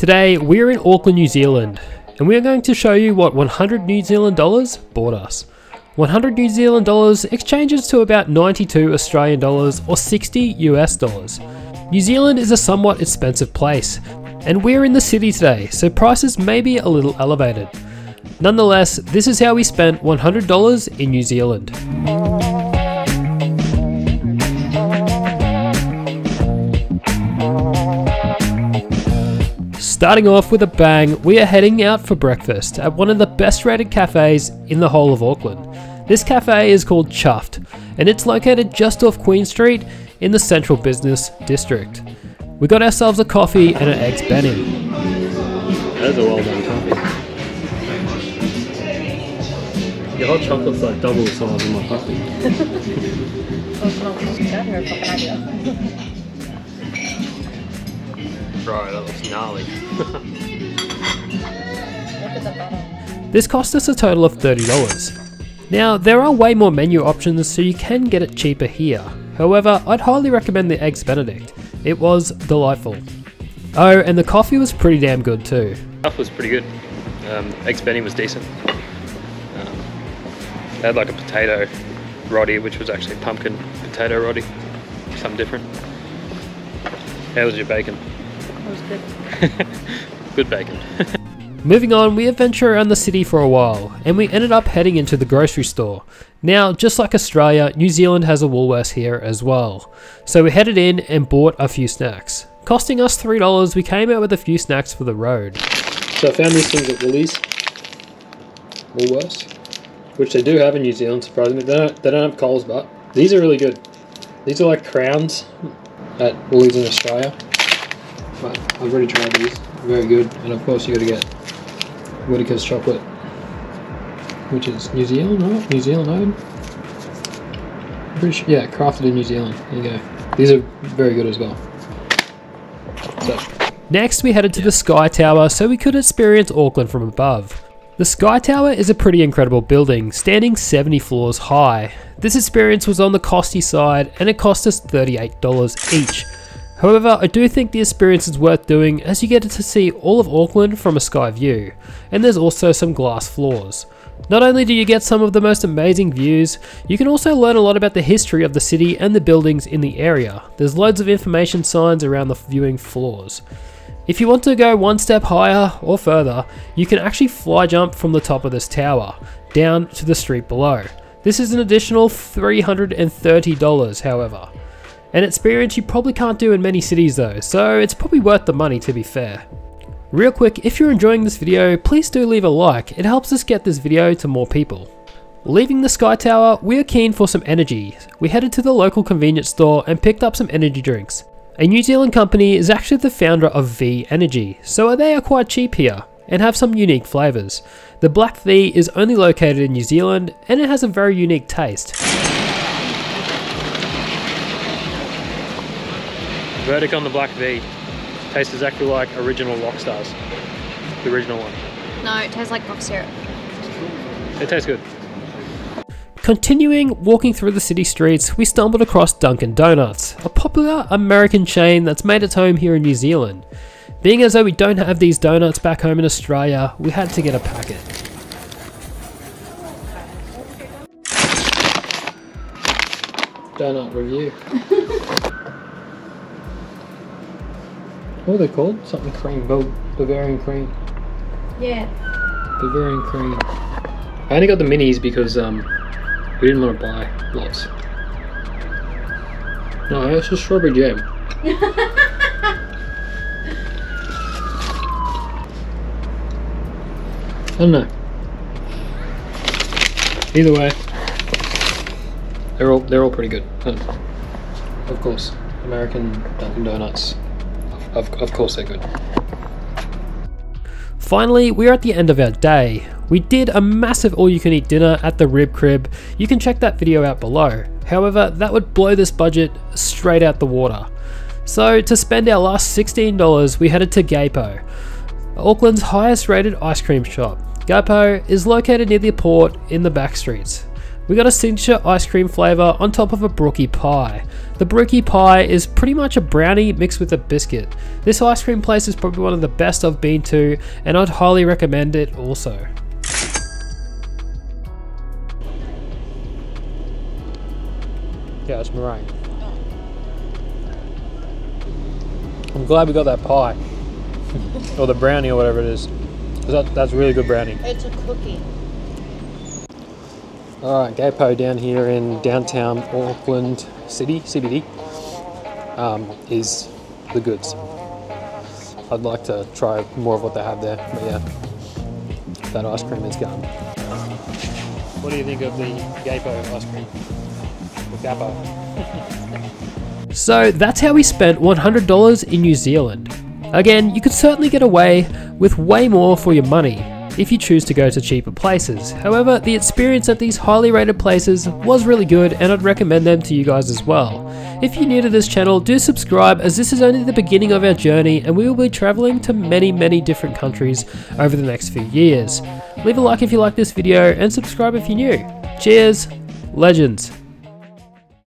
Today we're in Auckland, New Zealand, and we are going to show you what 100 New Zealand dollars bought us. 100 New Zealand dollars exchanges to about 92 Australian dollars or 60 US dollars. New Zealand is a somewhat expensive place, and we're in the city today, so prices may be a little elevated. Nonetheless, this is how we spent $100 in New Zealand. Starting off with a bang, we are heading out for breakfast at one of the best rated cafes in the whole of Auckland. This cafe is called Chuffed, and it's located just off Queen Street in the central business district. We got ourselves a coffee and an eggs benny. That is a well done coffee. Your hot chocolate's like double the size of my coffee. Bro, that looks gnarly. This cost us a total of $30. Now, there are way more menu options so you can get it cheaper here. However, I'd highly recommend the Eggs Benedict. It was delightful. Oh, and the coffee was pretty damn good too. Stuff was pretty good. Um, eggs Benny was decent. Um, they had like a potato rosti, which was actually pumpkin potato rosti. Something different. How was your bacon? It was good. Good bacon. Moving on, we adventure around the city for a while, and we ended up heading into the grocery store. Now, just like Australia, New Zealand has a Woolworths here as well. So we headed in and bought a few snacks. Costing us $3, we came out with a few snacks for the road. So I found these things at Woolies, Woolworths, which they do have in New Zealand. Surprisingly, they don't, they don't have Coles, but these are really good. These are like crowns at Woolies in Australia. But I've already tried these. Very good, and of course you got to get Whittaker's chocolate, which is New Zealand, right? New Zealand owned. Sure, yeah, crafted in New Zealand. There you go. These are very good as well. So. Next, we headed to the Sky Tower so we could experience Auckland from above. The Sky Tower is a pretty incredible building, standing 70 floors high. This experience was on the costy side and it cost us $38 each. However, I do think the experience is worth doing as you get to see all of Auckland from a sky view, and there's also some glass floors. Not only do you get some of the most amazing views, you can also learn a lot about the history of the city and the buildings in the area. There's loads of information signs around the viewing floors. If you want to go one step higher or further, you can actually fly jump from the top of this tower down to the street below. This is an additional $330 however. An experience you probably can't do in many cities though, so it's probably worth the money to be fair. Real quick, if you're enjoying this video, please do leave a like, it helps us get this video to more people. Leaving the Sky Tower, we are keen for some energy. We headed to the local convenience store and picked up some energy drinks. A New Zealand company is actually the founder of V Energy, so they are quite cheap here and have some unique flavours. The Black V is only located in New Zealand and it has a very unique taste. Verdict on the Black V. Tastes exactly like original Rockstars. The original one. No, it tastes like cough syrup. It tastes good. Continuing walking through the city streets, we stumbled across Dunkin' Donuts, a popular American chain that's made its home here in New Zealand. Being as though we don't have these donuts back home in Australia, we had to get a packet. Donut review. what are they called? Something cream. Bel- Bavarian cream. Yeah. Bavarian cream. I only got the minis because um we didn't want to buy lots. No, it's just strawberry jam. I don't know. Either way, they're all they're all pretty good. And of course, American Dunkin' Donuts. Of, of course, they're good. Finally, we're at the end of our day. We did a massive all you can eat dinner at the Rib Crib. You can check that video out below. However, that would blow this budget straight out the water. So, to spend our last $16, we headed to Giapo, Auckland's highest rated ice cream shop. Giapo is located near the port in the back streets. We got a signature ice cream flavour on top of a brookie pie. The brookie pie is pretty much a brownie mixed with a biscuit. This ice cream place is probably one of the best I've been to, and I'd highly recommend it also. Yeah, it's meringue. I'm glad we got that pie. or the brownie or whatever it is. That, that's really good brownie. It's a cookie. Alright, Giapo down here in downtown Auckland City, CBD, um, is the goods. I'd like to try more of what they have there, but yeah, that ice cream is gone. What do you think of the Giapo ice cream? The Giapo. so that's how we spent $100 in New Zealand. Again, you could certainly get away with way more for your money if you choose to go to cheaper places. However, the experience at these highly rated places was really good and I'd recommend them to you guys as well. If you're new to this channel, do subscribe as this is only the beginning of our journey and we will be traveling to many many different countries over the next few years. Leave a like if you like this video and subscribe if you're new. Cheers, legends!